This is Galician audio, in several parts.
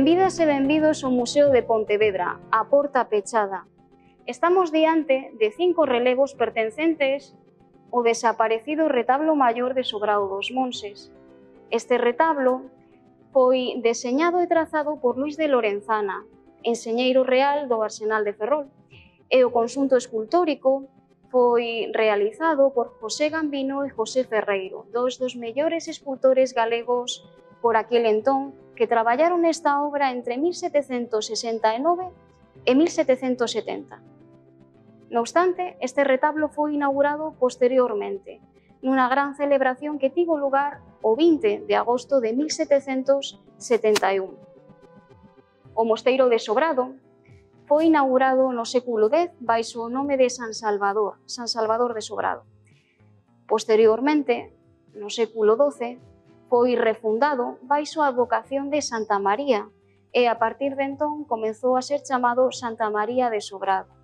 Benvidas e benvidos ao Museo de Pontevedra, a porta pechada. Estamos diante de cinco relevos pertencentes ao desaparecido retablo maior de Sobrao dos Monses. Este retablo foi deseñado e trazado por Luis de Lorenzana, enseñeiro real do Arsenal de Ferrol, e o consunto escultórico foi realizado por José Gambino e José Ferreiro, dous dos mellores escultores galegos por aquel entón que traballaron nesta obra entre 1769 e 1770. No obstante, este retablo foi inaugurado posteriormente, nunha gran celebración que tivo lugar o 20 de agosto de 1771. O mosteiro de Sobrado foi inaugurado no século X baixo o nome de San Salvador, San Salvador de Sobrado. Posteriormente, no século XII, foi refundado baixo a advocación de Santa María e a partir de entón comezou a ser chamado Santa María de Sobrado.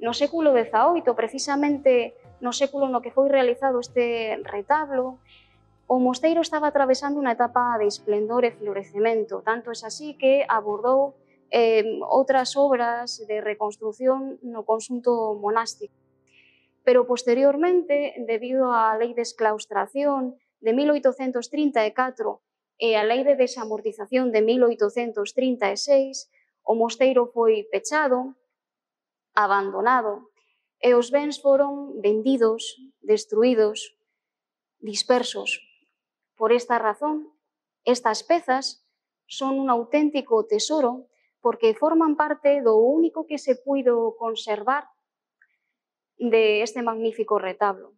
No século XVIII, precisamente no século no que foi realizado este retablo, o mosteiro estaba atravesando unha etapa de esplendor e florecemento, tanto es así que abordou eh, outras obras de reconstrucción no consunto monástico. Pero posteriormente, debido á lei de esclaustración de 1834 e a Lei de Desamortización de 1836, o mosteiro foi pechado, abandonado, e os bens foron vendidos, destruídos, dispersos. Por esta razón, estas pezas son un auténtico tesoro porque forman parte do único que se puido conservar de este magnífico retablo.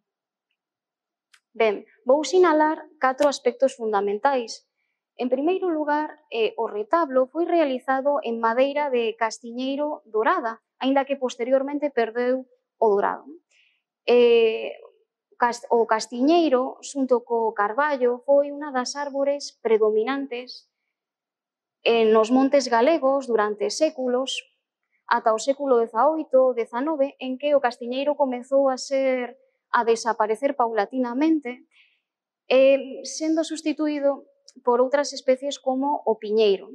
Ben, vou sinalar catro aspectos fundamentais. En primeiro lugar, eh, o retablo foi realizado en madeira de castiñeiro dourada, aínda que posteriormente perdeu o dourado. Eh, o castiñeiro, xunto co carballo, foi unha das árbores predominantes en nos montes galegos durante séculos, ata o século XVIII, XIX, en que o castiñeiro comezou a ser a desaparecer paulatinamente, eh, sendo sustituído por outras especies como o piñeiro.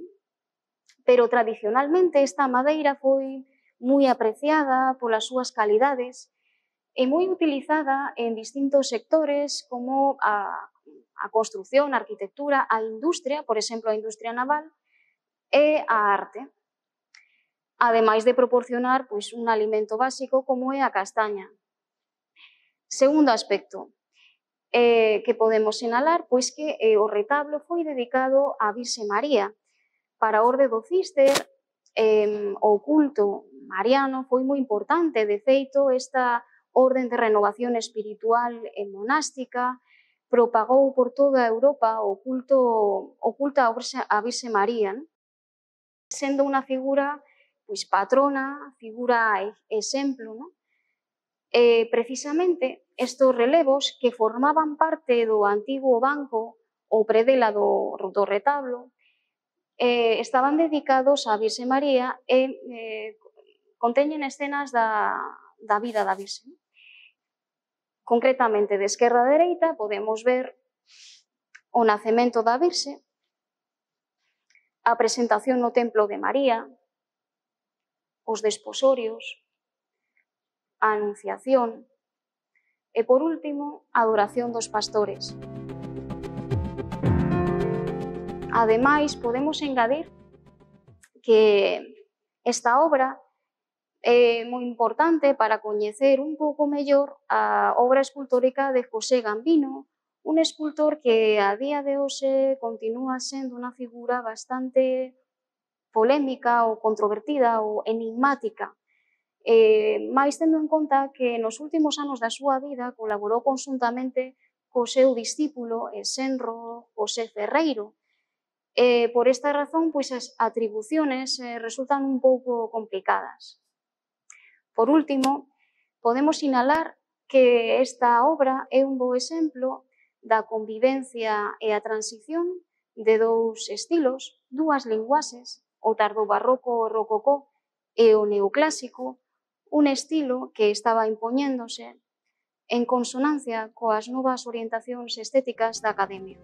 Pero tradicionalmente esta madeira foi moi apreciada polas súas calidades e moi utilizada en distintos sectores como a, a construción, a arquitectura, a industria, por exemplo, a industria naval, e a arte. Ademais de proporcionar pois, un alimento básico como é a castaña, Segundo aspecto eh, que podemos sinalar, pois que eh, o retablo foi dedicado á Virxe María. Para a Orde do Cister, eh, o culto mariano foi moi importante. De feito, esta orden de renovación espiritual e monástica propagou por toda a Europa o culto, o culto a Virxe María, non? sendo unha figura pois, patrona, figura exemplo, non? eh, precisamente estes relevos que formaban parte do antigo banco ou predela do, do retablo eh, estaban dedicados á Virxe María e eh, conteñen escenas da, da vida da Virxe. Concretamente, de esquerda a dereita podemos ver o nacemento da Virxe, a presentación no templo de María, os desposorios, a Anunciación e, por último, a adoración dos pastores. Ademais, podemos engadir que esta obra é moi importante para coñecer un pouco mellor a obra escultórica de José Gambino, un escultor que a día de hoxe continúa sendo unha figura bastante polémica ou controvertida ou enigmática eh, máis tendo en conta que nos últimos anos da súa vida colaborou conjuntamente co seu discípulo e senro José Ferreiro. Eh, por esta razón, pois as atribuciones eh, resultan un pouco complicadas. Por último, podemos sinalar que esta obra é un bo exemplo da convivencia e a transición de dous estilos, dúas linguaxes, o tardo barroco o rococó e o neoclásico, un estilo que estaba impoñéndose en consonancia coas novas orientacións estéticas da Academia.